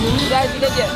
耳がびれてる。